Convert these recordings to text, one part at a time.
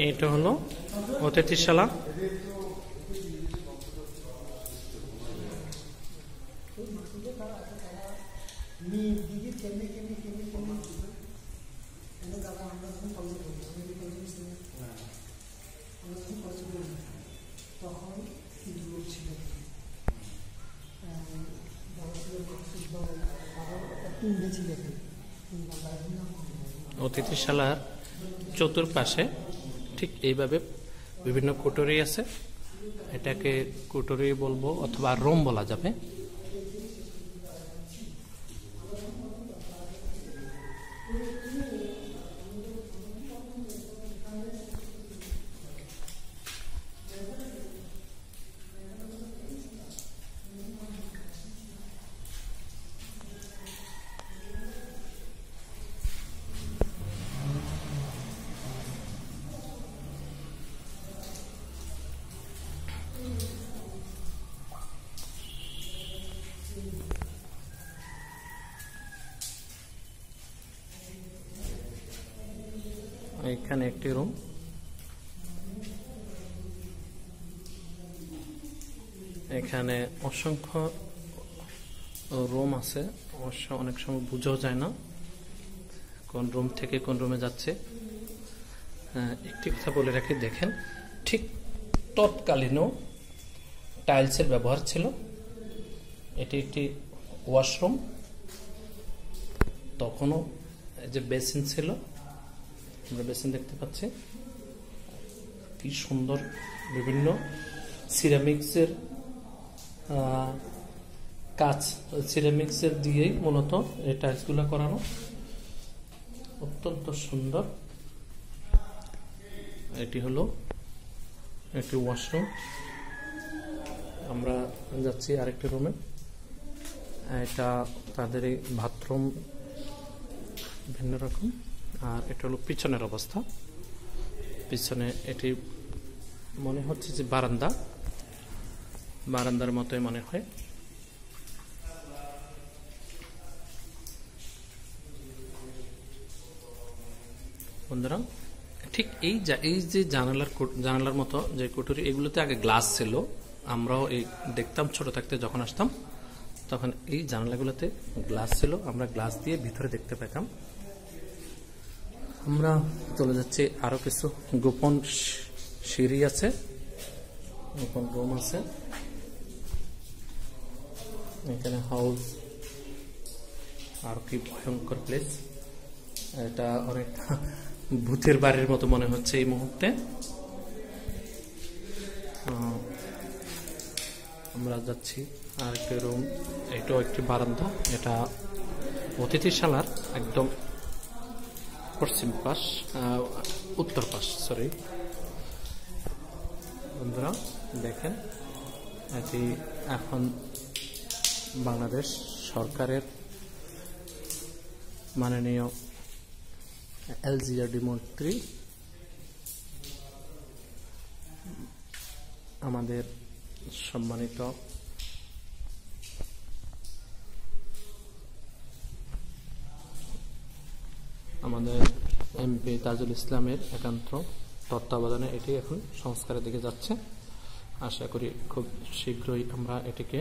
এটা হলো অতিথিশালা ছিল ছিল অতিথিশালার চতুর্পাশে ঠিক এইভাবে বিভিন্ন কুটরি আছে। এটাকে কুটরি বলব অথবা রোম বলা যাবে। এখানে একটি রুম এখানে অসংখ্য রুম আছে। অবশ্য অনেক সময় বুঝাও যায় না কোন রুম থেকে কোন রুমে যাচ্ছে। হ্যাঁ, একটি কথা বলে রাখি দেখেন ঠিক তৎকালীনও টাইলসের ব্যবহার ছিল। এটি একটি ওয়াশরুম। তখনও যে বেসিন ছিল, আমরা বেসিন দেখতে পাচ্ছি। কি সুন্দর বিভিন্ন সিরামিক্সের কাজ, সিরামিক্সের দিয়েই মূলত এই টাইলসগুলো করানো। অত্যন্ত সুন্দর। এটি হলো একটি ওয়াশরুম। আমরা যাচ্ছি আরেকটি রুমে। এটা তাদের এই বাথরুম ভিন্ন রকম। আর এটা হলো পিছনের অবস্থা। পিছনে এটি মনে হচ্ছে যে বারান্দা। বারান্দার মতোই মনে হয়। বন্ধুরা, ঠিক এই এই যে জানালার জানালার মতো যে কুটুরি, এগুলোতে আগে গ্লাস ছিল। আমরাও এই দেখতাম, ছোট থাকতে যখন আসতাম তখন এই জানালাগুলোতে গ্লাস ছিল, আমরা গ্লাস দিয়ে ভিতরে দেখতে পেতাম। আমরা চলে যাচ্ছি, আরও কিছু গোপন সিঁড়ি আছে, গোপন রুম আছে। এখানে হাউস আর কি ভয়ঙ্কর প্লেস এটা অনেকটা ভূতের বাড়ির মতো মনে হচ্ছে এই মুহূর্তে। আমরা যাচ্ছি। আর একটি রুম এটাও একটি বারান্দা, এটা অতিথিশালার একদম পশ্চিম পাশ উত্তর পাশ সরি বন্ধুরা, দেখেন, এটি এখন বাংলাদেশ সরকারের মাননীয় এলজিআরডি মন্ত্রী, আমাদের সম্মানিত আমাদের এমপি তাজুল ইসলামের একান্ত তত্ত্বাবধানে এটি এখন সংস্কারের দিকে যাচ্ছে। আশা করি খুব শীঘ্রই আমরা এটিকে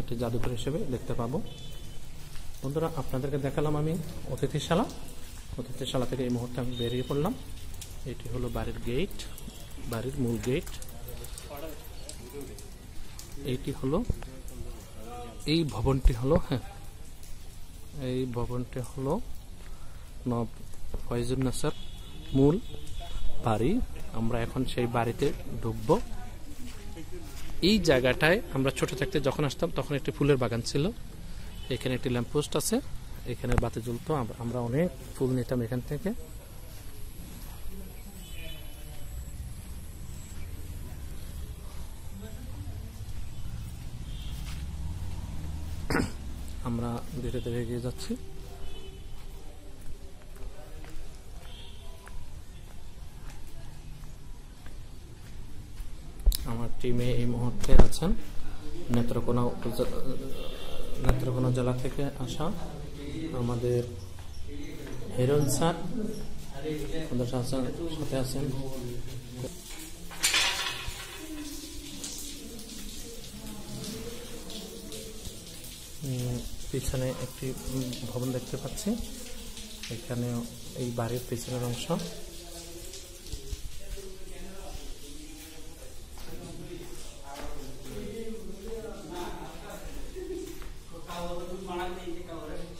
একটি জাদুঘর হিসেবে দেখতে পাবো। বন্ধুরা, আপনাদেরকে দেখালাম আমি অতিথিশালা। অতিথিশালা থেকে এই মুহূর্তে আমি বেরিয়ে পড়লাম। এটি হলো বাড়ির গেট, বাড়ির মূল গেট। এইটি হলো, এই ভবনটি হলো হ্যাঁ এই ভবনটি হলো নব ফয়জুল নাসার মূল বাড়ি। আমরা এখন সেই বাড়িতে ঢুকবো। এই জায়গাটায় আমরা ছোট থাকতে যখন আসতাম তখন একটি ফুলের বাগান ছিল। এখানে একটি ল্যাম্পপোস্ট আছে। এখানে বাতি জ্বলতো। আমরা অনেক ফুল নিতাম এখান থেকে। আমরা ধীরে ধীরে এগিয়ে যাচ্ছি। টিমে এই মুহূর্তে আছেন নেত্রকোনা নেত্রকোনা জেলা থেকে আসা আমাদের হেরন স্যার। সাথে আছেন। পিছনে একটি ভবন দেখতে পাচ্ছি। এখানে এই বাড়ির পিছনের অংশ একটা যে চিন্তা করছে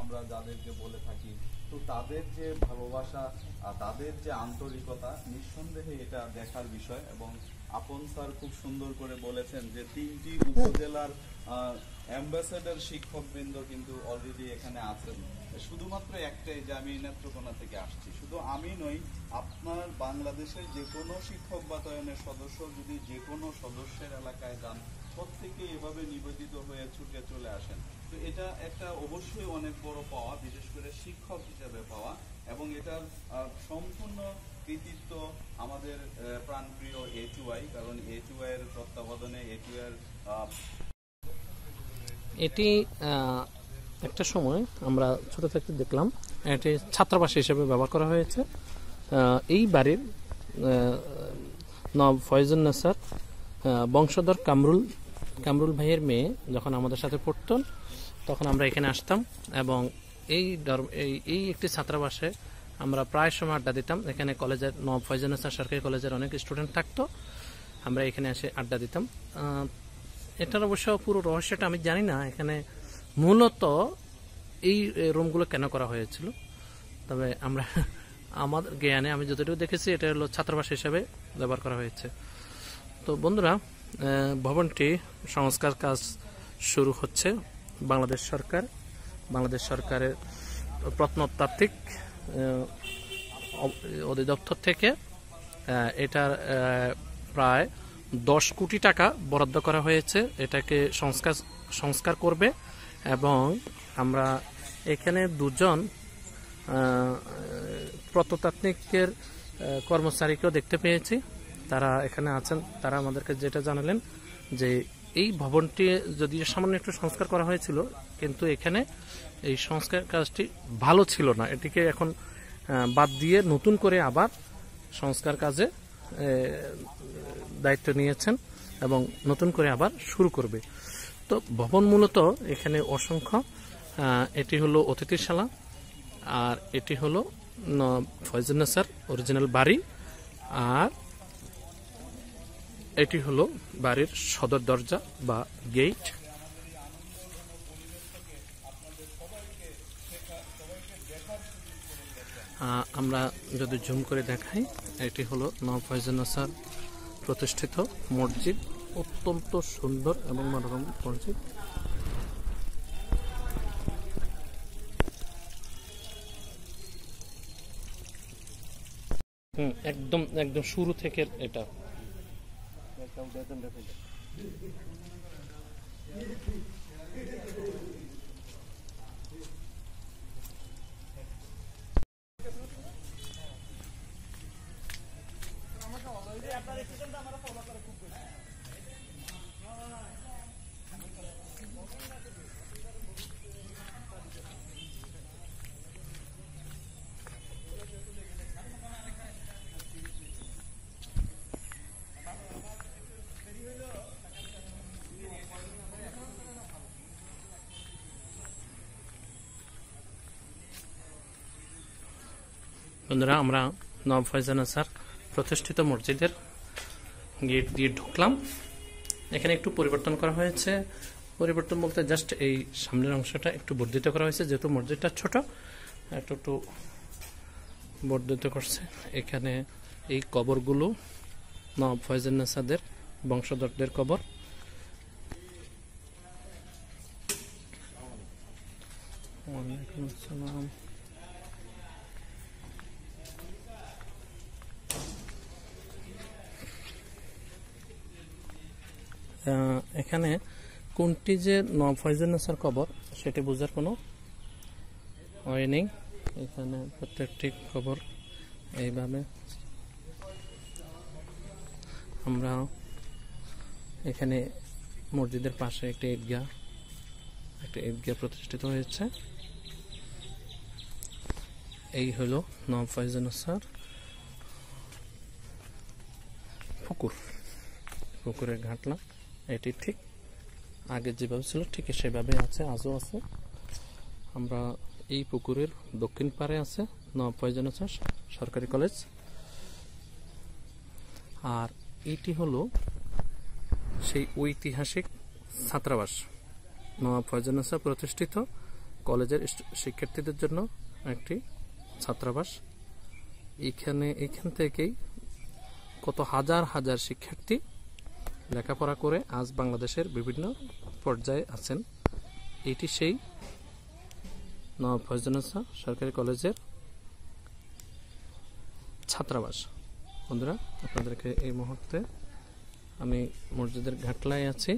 আমরা যাদেরকে বলে থাকি, তো তাদের যে ভালোবাসা তাদের যে আন্তরিকতা, নিঃসন্দেহে এটা দেখার বিষয় এবং আপন স্যার খুব সুন্দর করে বলেছেন যে তিনটি উপজেলার অ্যাম্বাসেডার শিক্ষকবৃন্দ কিন্তু অলরেডি এখানে আছেন। শুধুমাত্র একটাই যে আমি নেত্রকোনা থেকে আসছি। শুধু আমি নই, আপনার বাংলাদেশের যে কোনো শিক্ষক বাতায়নের সদস্য যদি যে কোনো সদস্যের এলাকায় যান, প্রত্যেকে এভাবে নিবেদিত হয়ে ছুটে চলে আসেন। তো এটা একটা অবশ্যই অনেক বড় পাওয়া, বিশেষ করে শিক্ষক হিসেবে পাওয়া, এবং এটার সম্পূর্ণ কৃতিত্ব আমাদের প্রাণপ্রিয় এ টু কারণ এ টু তত্ত্বাবধানে এ টু এটি একটা সময় আমরা ছোট থাকতে দেখলাম, এটি ছাত্রাবাস হিসেবে ব্যবহার করা হয়েছে। এই বাড়ির নব ফয়জুন নাসার। বংশধর কামরুল কামরুল ভাইয়ের মেয়ে যখন আমাদের সাথে পড়তো, তখন আমরা এখানে আসতাম এবং এই এই একটি ছাত্রাবাসে আমরা প্রায় সময় আড্ডা দিতাম। এখানে কলেজের নব ফয়জুন নাসার সরকারি কলেজের অনেক স্টুডেন্ট থাকতো, আমরা এখানে এসে আড্ডা দিতাম। এটার অবশ্য পুরো রহস্যটা আমি জানি না। এখানে মূলত এই রুমগুলো কেন করা হয়েছিল? তবে আমরা আমাদের জ্ঞানে আমি যতটুকু দেখেছি, এটা হলো ছাত্রাবাস হিসাবে ব্যবহার করা হয়েছে। তো বন্ধুরা ভবনটি সংস্কার কাজ শুরু হচ্ছে বাংলাদেশ সরকার, বাংলাদেশ সরকারের প্রত্নতাত্ত্বিক অধিদপ্তর থেকে এটার প্রায় দশ কোটি টাকা বরাদ্দ করা হয়েছে। এটাকে সংস্কার সংস্কার করবে এবং আমরা এখানে দুজন প্রত্নতাত্ত্বিকের কর্মচারীকেও দেখতে পেয়েছি। তারা এখানে আছেন। তারা আমাদেরকে যেটা জানালেন যে এই ভবনটি যদি সামান্য একটু সংস্কার করা হয়েছিল, কিন্তু এখানে এই সংস্কার কাজটি ভালো ছিল না। এটিকে এখন বাদ দিয়ে নতুন করে আবার সংস্কার কাজে দায়িত্ব নিয়েছেন এবং নতুন করে আবার শুরু করবে। তো ভবন মূলত এখানে অসংখ্য এটি হলো অতিথিশালা আর এটি হলো ফয়জুন্নেসার অরিজিনাল বাড়ি আর এটি হলো বাড়ির সদর দরজা বা গেট। আমরা যদি জুম করে দেখাই, এটি হলো নব ফয়জুন্নেসার প্রতিষ্ঠিত মসজিদ। অত্যন্ত সুন্দর এবং মনোরম মসজিদ। হুম একদম একদম শুরু থেকে এটা। বন্ধুরা আমরা নব ফয়জানা স্যার প্রতিষ্ঠিত মসজিদের গেট দিয়ে ঢুকলাম। এখানে একটু পরিবর্তন করা হয়েছে। পরিবর্তন বলতে জাস্ট এই সামনের অংশটা একটু বর্ধিত করা হয়েছে, যেহেতু মসজিদটা ছোট, একটু একটু বর্ধিত করছে। এখানে এই কবরগুলো নব ফয়জান্নাসাদের বংশধরদের কবর। ওয়ালাইকুম আসসালাম। এখানে কোনটি যে নব ফয়জুন্নেসার কবর, সেটি বোঝার কোনো হয় নেই। এখানে প্রত্যেকটি খবর এইভাবে আমরা এখানে মসজিদের পাশে একটি ঈদগাহ, একটা ঈদগাহ প্রতিষ্ঠিত হয়েছে। এই হলো নব ফয়জুন্নেসার পুকুর, পুকুরের ঘাটলা। এটি ঠিক আগে যেভাবে ছিল, ঠিক সেভাবে আছে, আজও আছে। আমরা এই পুকুরের দক্ষিণ পারে আছে নব ফয়জুন্নেসার সরকারি কলেজ। আর এটি হলো সেই ঐতিহাসিক ছাত্রাবাস। নবাব ফয়জুন্নেসা প্রতিষ্ঠিত কলেজের শিক্ষার্থীদের জন্য একটি ছাত্রাবাস। এখানে, এখান থেকেই কত হাজার হাজার শিক্ষার্থী লেখাপড়া করে আজ বাংলাদেশের বিভিন্ন পর্যায়ে আছেন। এটি সেই নবাব ফয়জুন্নেসা সরকারি কলেজের ছাত্রাবাস। বন্ধুরা, আপনাদেরকে এই মুহূর্তে আমি মসজিদের ঘাটলায় আছি।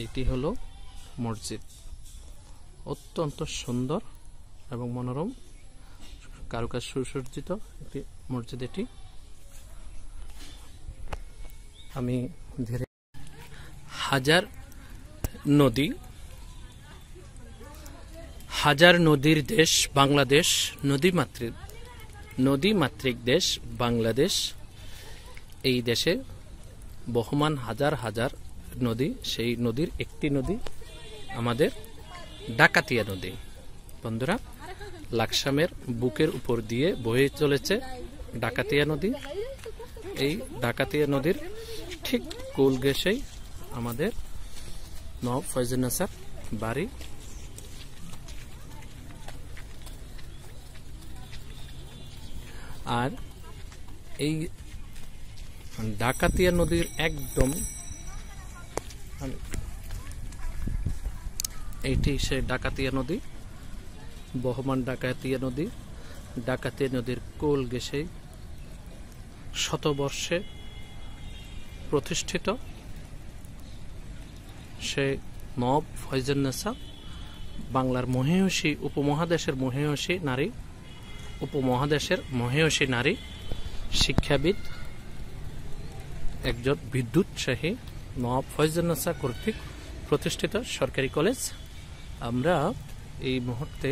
এইটি হলো মসজিদ। অত্যন্ত সুন্দর এবং মনোরম, কারুকাজ সুসজ্জিত একটি মসজিদ এটি। আমি ধীরে হাজার নদী, হাজার নদীর দেশ বাংলাদেশ, নদী মাতৃক নদী মাতৃক দেশ বাংলাদেশ। এই দেশে বহমান হাজার হাজার নদী, সেই নদীর একটি নদী আমাদের ডাকাতিয়া নদী। বন্ধুরা, লাকসামের বুকের উপর দিয়ে বয়ে চলেছে ডাকাতিয়া নদী। এই ডাকাতিয়া নদীর ঠিক কোল গেছেই আমাদের নব ফয়জুন্নেসার বাড়ি। আর এই ডাকাতিয়া নদীর একদম এইটি সে ডাকাতিয়া নদী, বহমান ডাকাতিয়া নদী। ডাকাতিয়া নদীর কোল গেসে শতবর্ষে প্রতিষ্ঠিত। সে নব ফয়জুন্নেসা বাংলার মহেয়সী উপমহাদেশের মহেয়সী নারী, উপমহাদেশের মহেয়সী নারী, শিক্ষাবিদ, একজন বিদ্যুৎসাহী নবাব ফয়জুন্নেসা কর্তৃক প্রতিষ্ঠিত সরকারি কলেজ। আমরা এই মুহূর্তে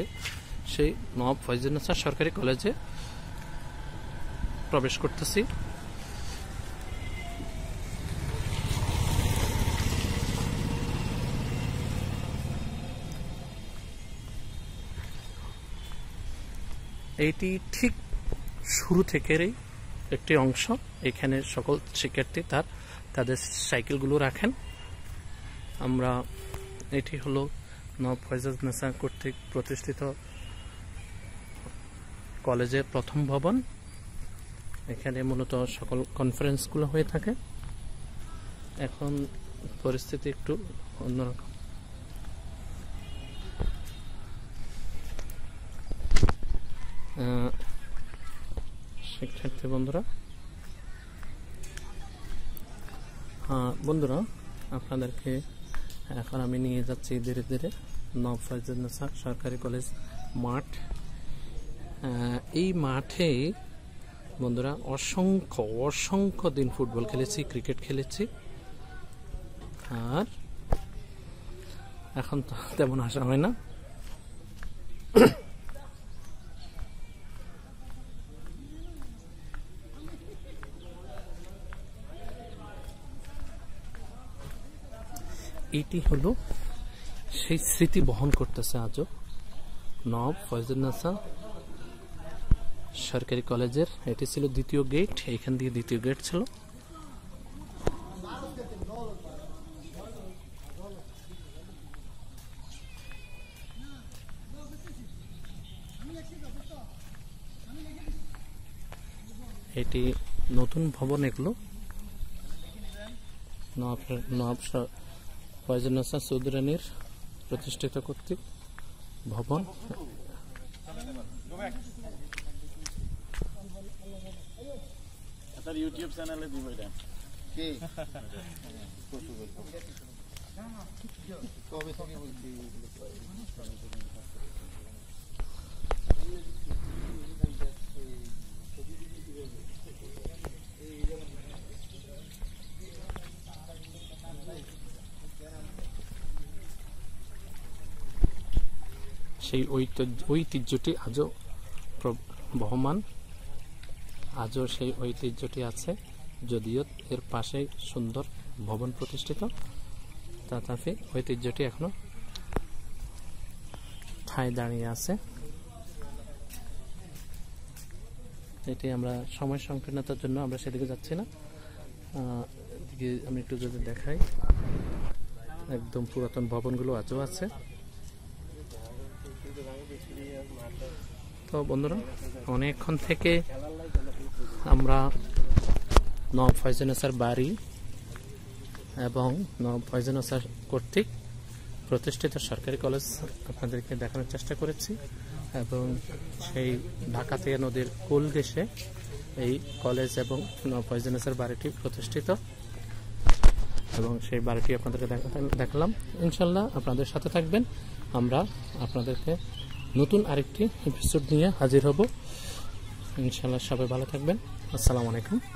সেই নবাব ফয়জুন্নেসা সরকারি কলেজে প্রবেশ করতেছি। এইটি ঠিক শুরু থেকেই একটি অংশ। এখানে সকল শিক্ষার্থী তার, তাদের সাইকেলগুলো রাখেন। আমরা, এটি হলো নব ফয়জাজ নেসা কর্তৃক প্রতিষ্ঠিত কলেজের প্রথম ভবন। এখানে মূলত সকল কনফারেন্সগুলো হয়ে থাকে। এখন পরিস্থিতি একটু অন্যরকম। শিক্ষার্থী বন্ধুরা। বন্ধুরা, আপনাদেরকে এখন আমি নিয়ে যাচ্ছি ধীরে ধীরে নব ফয়জুন্নেসা সরকারি কলেজ মাঠ। এই মাঠে বন্ধুরা অসংখ্য অসংখ্য দিন ফুটবল খেলেছি, ক্রিকেট খেলেছি। আর এখন তো তেমন আসা হয় না। এটি হলো সেই স্মৃতি বহন করতেছে আজও। নব ফয়জুন্নেসা সরকারি কলেজের, এটি ছিল দ্বিতীয় গেট এখান দিয়ে দ্বিতীয় গেট ছিল। এটি নতুন ভবন এগুলো। নবাব নবাব স- ফয়জুন্নেসা চৌধুরানীর প্রতিষ্ঠিত কর্তৃক ভবন। ইউটিউব চ্যানেলে দিব এটা। সেই ঐতিহ্য ঐতিহ্যটি আজও বহমান। আজও সেই ঐতিহ্যটি আছে, যদিও এর পাশে সুন্দর ভবন প্রতিষ্ঠিত। তথাপি ঐতিহ্যটি এখনও ঠায় দাঁড়িয়ে আছে। এটি আমরা সময় সংকীর্ণতার জন্য আমরা সেদিকে যাচ্ছি না। আমি একটু যদি দেখাই, একদম পুরাতন ভবনগুলো আজও আছে। তো বন্ধুরা, অনেকক্ষণ থেকে আমরা নব ফয়জনেসার বাড়ি এবং নব ফয়জনেসার কর্তৃক প্রতিষ্ঠিত সরকারি কলেজ আপনাদেরকে দেখানোর চেষ্টা করেছি এবং সেই ঢাকা থেকে নদীর কুল ঘেসে এই কলেজ এবং নব ফয়জনেসার বাড়িটি প্রতিষ্ঠিত এবং সেই বাড়িটি আপনাদেরকে দেখা- দেখালাম। ইনশাল্লাহ আপনাদের সাথে থাকবেন। আমরা আপনাদেরকে নতুন আরেকটি এপিসোড নিয়ে হাজির হব। ইনশাল্লাহ সবাই ভালো থাকবেন। আসসালামু আলাইকুম।